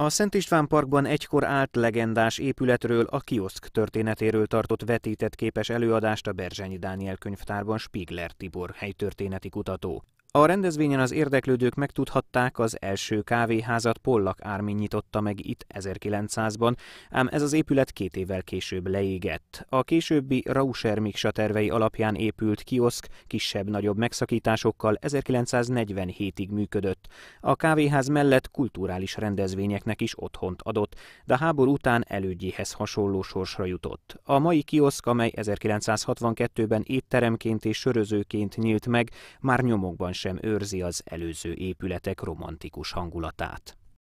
A Szent István Parkban egykor állt legendás épületről, a kioszk történetéről tartott vetített képes előadást a Berzsenyi Dániel könyvtárban Spiegler Tibor helytörténeti kutató. A rendezvényen az érdeklődők megtudhatták, az első kávéházat Pollak Ármin nyitotta meg itt 1900-ban, ám ez az épület két évvel később leégett. A későbbi Rauscher Miksa tervei alapján épült kioszk kisebb-nagyobb megszakításokkal 1947-ig működött. A kávéház mellett kulturális rendezvényeknek is otthont adott, de háború után elődjéhez hasonló sorsra jutott. A mai kioszk, amely 1962-ben étteremként és sörözőként nyílt meg, már nyomokban sem őrzi az előző épületek romantikus hangulatát.